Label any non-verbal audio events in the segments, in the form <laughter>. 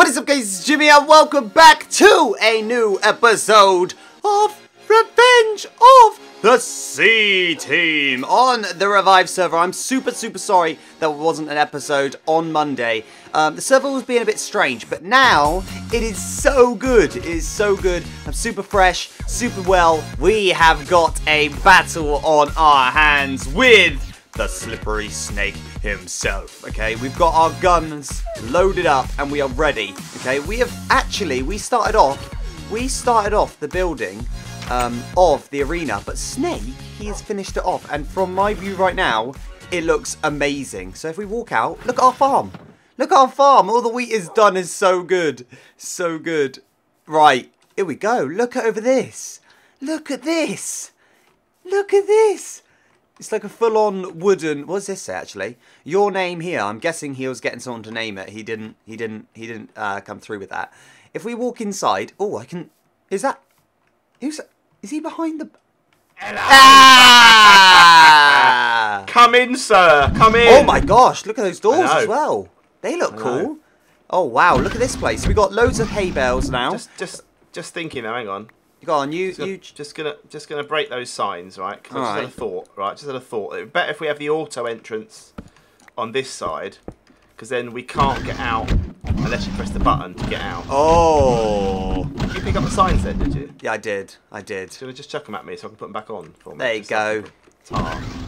What is up guys, it's Jimmy and welcome back to a new episode of Revenge of the C Team on the Revive server. I'm super super sorry that there wasn't an episode on Monday. Um, the server was being a bit strange, but now it is so good. It is so good. I'm super fresh, super well. We have got a battle on our hands with the slippery snake himself. Okay, we've got our guns loaded up and we are ready. Okay, we have actually we started off we started off the building um, of the arena, but Snake he has finished it off, and from my view right now, it looks amazing. So if we walk out, look at our farm. Look at our farm. All the wheat is done is so good, so good. Right, here we go. Look over this. Look at this. Look at this. It's like a full-on wooden. What's this say, actually? Your name here. I'm guessing he was getting someone to name it. He didn't. He didn't. He didn't uh, come through with that. If we walk inside, oh, I can. Is that? Who's? Is he behind the? Ah! <laughs> Come in, sir. Come in. Oh my gosh! Look at those doors as well. They look cool. Oh wow! Look at this place. We got loads of hay bales now. Just, just, just thinking. Now, hang on. Go on, you, So you. just gonna, just gonna break those signs, right? 'Cause I just had a thought, right? Just had a thought. It would be better if we have the auto entrance on this side, because then we can't get out unless you press the button to get out. Oh. Did you pick up the signs then? Did you? Yeah, I did. I did. Do you want to just chuck them at me so I can put them back on for me? There you Just go.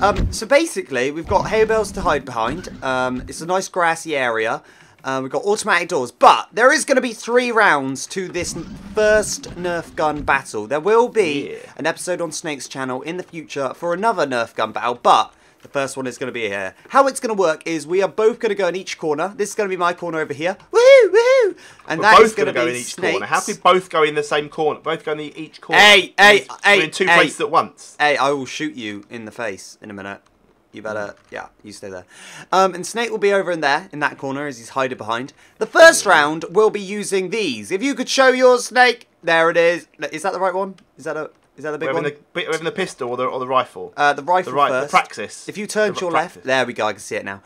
Um, so basically, we've got hay bales to hide behind. Um, it's a nice grassy area. Uh, we've got automatic doors, but there is going to be three rounds to this first Nerf gun battle. There will be Yeah. an episode on Snake's channel in the future for another Nerf gun battle, but the first one is going to be here. How it's going to work is we are both going to go in each corner. This is going to be my corner over here. Woo, woo! And We're that is both going to go in each Snake's. corner. How could we both go in the same corner? Both go in each corner. Hey, hey, We're hey, in two hey. places at once. Hey, I will shoot you in the face in a minute. You better, yeah, you stay there. Um, and Snake will be over in there, in that corner, as he's hiding behind. The first round we'll be using these. If you could show yours, Snake. There it is. Is that the right one? Is that a, is that a big We're one? the, we're having the pistol or the, or the rifle. Uh, the rifle the right, first. the praxis. If you turn The to your praxis. left, there we go. I can see it now.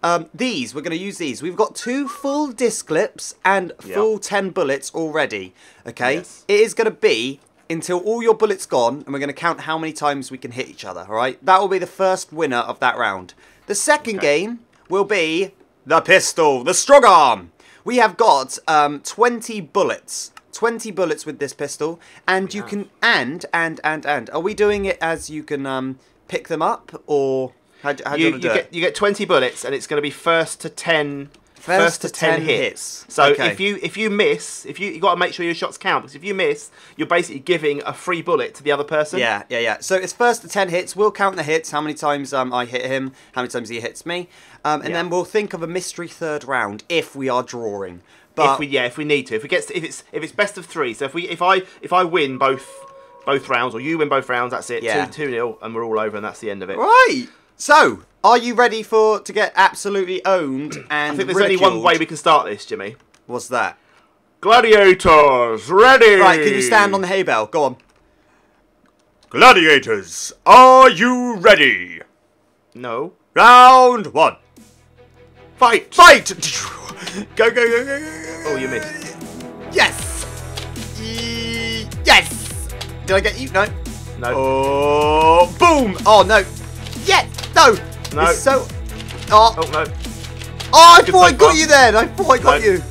Um, these we're going to use these. We've got two full disc clips and full ten bullets already. Okay, Yes. it is going to be until all your bullets gone, and we're going to count how many times we can hit each other. All right, that will be the first winner of that round. The second Okay. game will be the pistol, the strong arm. We have got um, 20 bullets. 20 bullets with this pistol, and you can and and and and. Are we doing it as you can um, pick them up, or how, do- how do you, you, you get it? you get 20 bullets and it's going to be first to 10 First to 10 hits. so Okay. if you if you miss if you you got to make sure your shots count because if you miss you're basically giving a free bullet to the other person Yeah, yeah, yeah. So it's first to 10 hits. We'll count the hits, how many times um, I hit him, how many times he hits me. Um, and Yeah. then we'll think of a mystery third round if we are drawing. But if we yeah if we need to if it gets if it's if it's best of 3 so if we if I if I win both both rounds or you win both rounds that's it Yeah. 2 2 nil and we're all over and that's the end of it Right. So, are you ready for to get absolutely owned and I think there's only one way we can start this Jimmy What's that? gladiators ready Right, can you stand on the hay bale? Go on. Gladiators, are you ready? no Round one. fight Fight! go, go, go, go, go, oh you missed Yes! Ye- Yes! Did I get you? No. no Oh, boom! Oh, no. No! It's so... Oh, oh no oh I Good thought I got far. you then! I thought I got No. you!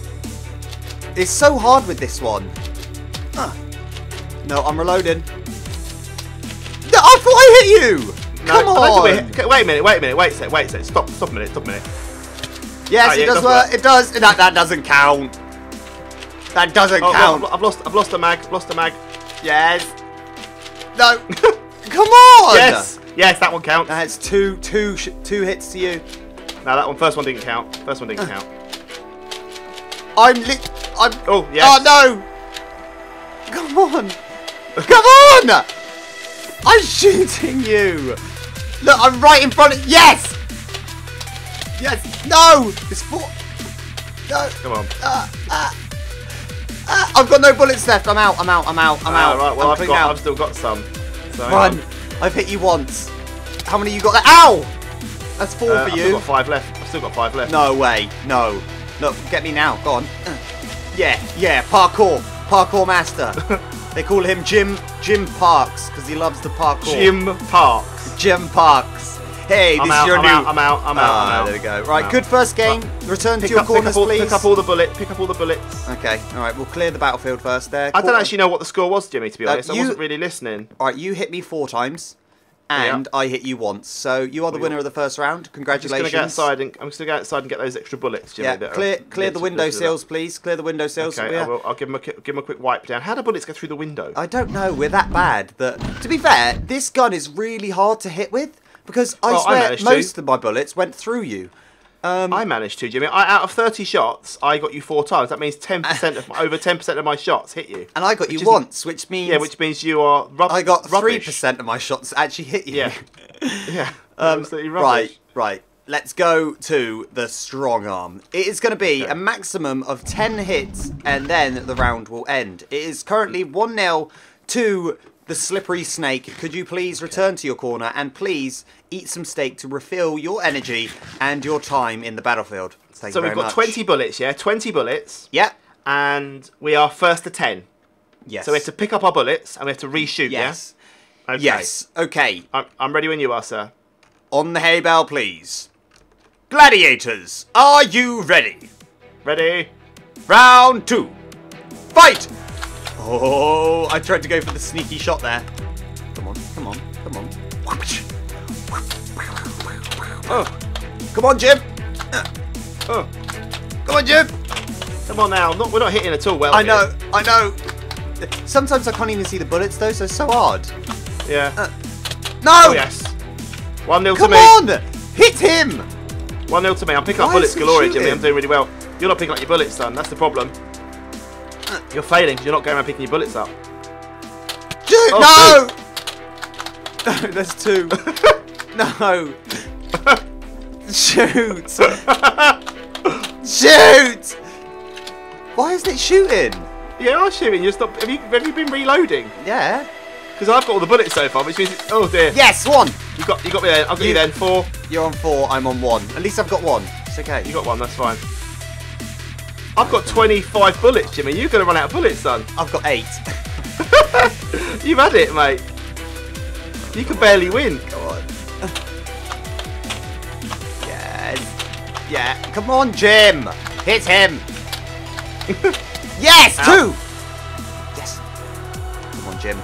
It's so hard with this one. Ah. No, I'm reloading. No, I thought I hit you! No, Come on! we- Wait a minute, wait a minute, wait a sec, wait a sec. Stop, stop a minute, stop a minute. Yes, Ah, it yeah, it does does work. work. It does. That, that doesn't count. That doesn't Oh, count. I've, I've lost, I've lost a mag, I've lost a mag. Yes. No. <laughs> Come on. Yes, yes, that one counts. That's two, two, two hits to you. No, that one, first one didn't count. First one didn't count. I'm lit. I'm. Oh, yes. Oh no. Come on. Come on. I'm shooting you. Look, I'm right in front of. Yes. Yes. No. It's four. No. Come on. Uh, uh, uh, I've got no bullets left. I'm out. I'm out. I'm out. I'm Ah, out. right, well, I'm I've got, out. I've still got some. So Run! I've hit you once. How many you got? Ow! That's four Uh, for I've you. still got five left. I've still got five left. No way. No. Look, get me now. Go on. Yeah, yeah, parkour. Parkour master. <laughs> they call him Jim Jim Parks because he loves the parkour. Jim Parks. Jim Parks. Hey, I'm this out, is your I'm new. out, I'm out, I'm out, Ah, I'm out. there we go. Right, good first game. Return to Pick your up, pick, corners, up all, please. pick up all the bullets. Pick up all the bullets. Okay, all right. We'll clear the battlefield first. There. I don't actually know what the score was, Jimmy. To be Uh, honest, I wasn't really listening. All right, you hit me four times, and I hit you once. So you are the winner of the first round. I'm just Congratulations. gonna go outside and I'm just gonna go outside and get those extra bullets, Jimmy. Yeah, clear clear the window sills, please. Clear the window sills. Okay, Yeah. I will, I'll give him a give him a quick wipe down. How do bullets go through the window? I don't know. We're that bad that. To be fair, this gun is really hard to hit with because I Well, I swear managed to. most of my bullets went through you. Um, I managed to, Jimmy. I, out of 30 shots, I got you four times. That means 10% of my, <laughs> over 10% of my shots hit you. and I got you once, which means Yeah, which means you are rub- I got three percent of my shots actually hit you. Yeah, <laughs> yeah, Um, absolutely rubbish. right, right. Let's go to the strong arm. It is going to be Okay. a maximum of 10 hits and then the round will end. It is currently 1 0 to the slippery snake. Could you please return to your corner and please eat some steak to refill your energy and your time in the battlefield? Thank So you we've got much. 20 bullets, yeah, 20 bullets, Yeah. and we are first to 10. Yes. So we have to pick up our bullets and we have to reshoot. Yes. Yeah. Okay. Yes. Okay. I'm, I'm ready when you are, sir. On the hay bell, please. Gladiators, are you ready? Ready? Round two. Fight! Oh, I tried to go for the sneaky shot there. Come on, come on, come on. Oh, Come on, Jim. oh. Come on, Jim. Come on now. Not, we're not hitting at all well. I here. know, I know. Sometimes I can't even see the bullets though, so it's so hard. Yeah. Uh, no! oh yes. One 0 to me. Come on! Hit him! One 0 to me. I'm picking up bullets galore, Jimmy. I'm doing really well. You're not picking up your bullets, son. That's the problem. <clears throat> You're failing 'cause you're not going around picking your bullets up. Shoot! Oh, no! <laughs> No, there's two. <laughs> no. <laughs> Shoot! Shoot! Why isn't it shooting? Yeah, I'm shooting. You're stop. Have you have you been reloading? Yeah. Because I've got all the bullets so far, which means it's, oh dear. Yes, one. You got you got me there. I've got you, You- then. Four. You're on four. I'm on one. At least I've got one. It's okay. You got one. That's fine. I've got 25 bullets, Jimmy. You're gonna run out of bullets, son. I've got eight. <laughs> You've had it, mate. You can barely win. Come on. yes. Yeah. Come on, Jim. Hit him. <laughs> yes, Ow. two. Yes. Come on, Jim.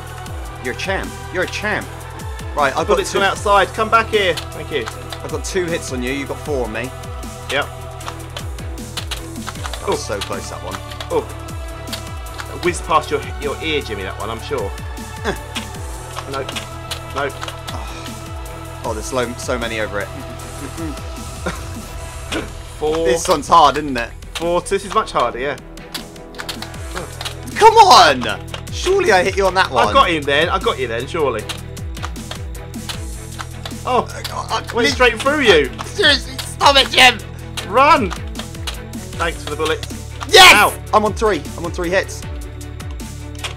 You're a champ. You're a champ. Right, I've got Bullets from outside. Come back here. Thank you. I've got two hits on you. You've got four on me. Yep. Was so close that one. Oh. Whizzed past your your ear, Jimmy. That one, I'm sure. <laughs> no. No. Oh, there's so, so many over it. <laughs> <laughs> Four. This one's hard, isn't it? Four. This is much harder. Yeah. Come on! Surely I hit you on that one. I got him then. I got you then. Surely. Oh. I, Went straight through you. Seriously, stop it, Jim! Run. Thanks for the bullets. Yes! Ow. I'm on three. I'm on three hits.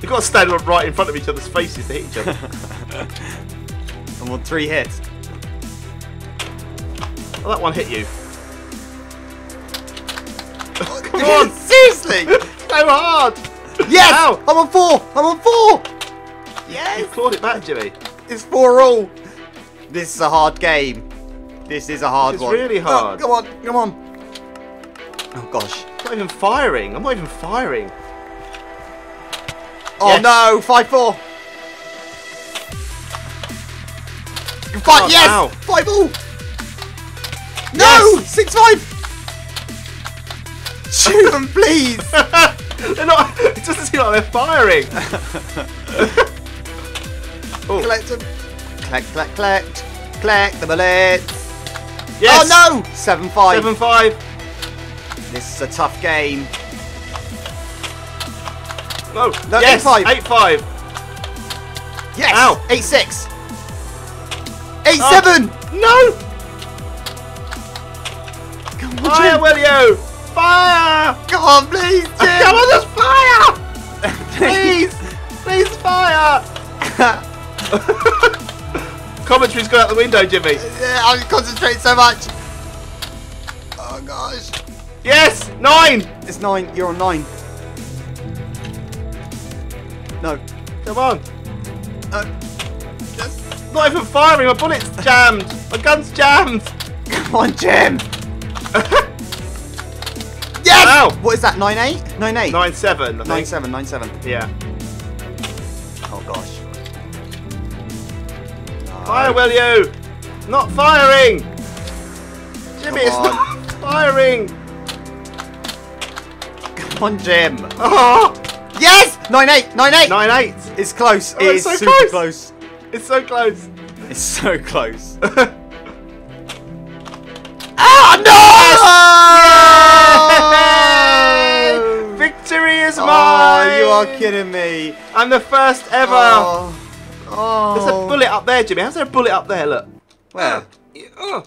You've got to stand right in front of each other's faces to hit each other. <laughs> I'm on three hits. well, that one hit you. <laughs> Come on. Seriously! <laughs> So hard. Yes! Ow. I'm on four! I'm on four! You Yes! clawed it back, Jimmy. It's four all. This is a hard game. This is a hard This is one. really Oh, hard. come on, come on. Oh gosh. I'm not even firing. I'm not even firing. Oh Yes. no, five four. Five, Oh, yes! ow. Five all! No! Yes. Six five! Shoot <laughs> them, please! <laughs> they're not. It doesn't seem like they're firing. <laughs> oh, collect them. Collect, collect, collect. Collect the bullets. yes. Oh no! Seven five. Seven five. This is a tough game. No. No, yes. eight five. Eight five. Yes! Ow. Eight six. Ah. Eight Oh. seven! No. Come on, Fire, Jim. will you? Fire! Come on, please, <laughs> Jim! Come on, just fire! <laughs> Please, please fire! <laughs> Commentary's gone out the window, Jimmy. Yeah, I concentrate so much. Oh gosh. Yes, nine. It's nine. You're on nine. no. Come on. Uh, no. Not even firing. My bullet's jammed. My gun's jammed. <laughs> Come on, Jim. <laughs> yes. Ow. What is that? Nine eight? Nine eight? Nine seven. Nine seven. Nine seven. Yeah. Oh gosh. Fire, will you? Not firing. Jimmy, it's not firing. On, Jim. Oh, Yes. Nine eight. Nine eight. nine eight. It's close. Oh, it it's is so super close. close. It's so close. It's so close. <laughs> Ah no! Victory is Oh, mine. you are kidding me. I'm the first ever. Oh. Oh. There's a bullet up there, Jimmy. How's there a bullet up there? Look. Where? Uh,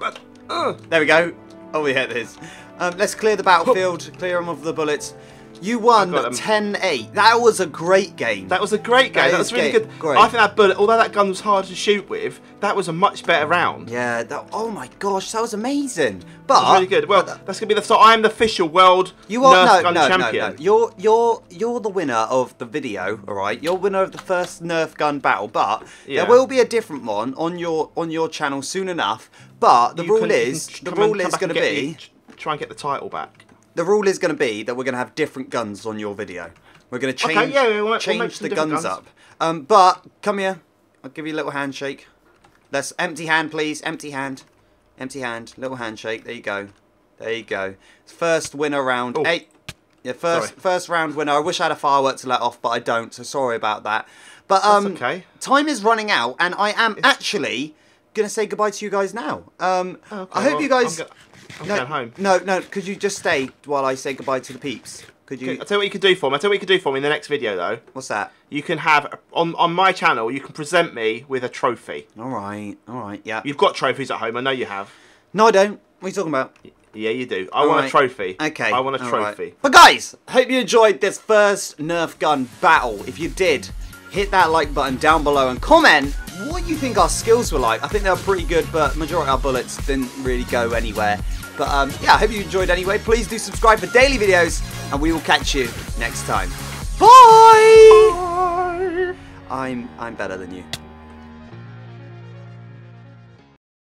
man. Uh. There we go. Oh yeah, is. Um, let's clear the battlefield, clear them of the bullets. You won got 'em. 10-8. That was a great game. That was a great game. That That, was really great. good. Great. I think that bullet, although that gun was hard to shoot with, that was a much better round. yeah, that, oh my gosh, that was amazing. But was really good. Well, that's gonna be the start. I am the official world you are Nerf no, gun no, no, champion. no. You're you're you're the winner of the video, all right? You're winner of the first Nerf gun battle, but Yeah. there will be a different one on your on your channel soon enough. But the You rule is the rule is going to be try and get the title back. the rule is going to be that we're going to have different guns on your video. We're going to Okay, change yeah, we'll- we'll change the guns, guns. up. Um, but come here, I'll give you a little handshake. Let's empty hand, please. Empty hand, empty hand. Little handshake. There you go. There you go. First winner round Oh. eight. Yeah, first Sorry. first round winner. I wish I had a firework to let off, but I don't. So sorry about that. But um, okay. time is running out, and I am actually gonna say goodbye to you guys now. Um, Okay, I hope well, you guys. I'm, no, going home. No, no. Could you just stay while I say goodbye to the peeps? Could you? I'll tell you what you could do for me. I'll tell you what you could do for me in the next video, though. What's that? You can have on on my channel. You can present me with a trophy. All right, all right, yeah. You've got trophies at home. I know you have. No, I don't. What are you talking about? Yeah, you do. I All want right. a trophy. Okay. I want a all right. trophy. But guys, hope you enjoyed this first Nerf gun battle. If you did, hit that like button down below and comment what you think our skills were like. I think they were pretty good, but majority of our bullets didn't really go anywhere. But um, yeah, I hope you enjoyed anyway. Please do subscribe for daily videos, and we will catch you next time. Bye. Bye. I'm I'm better than you.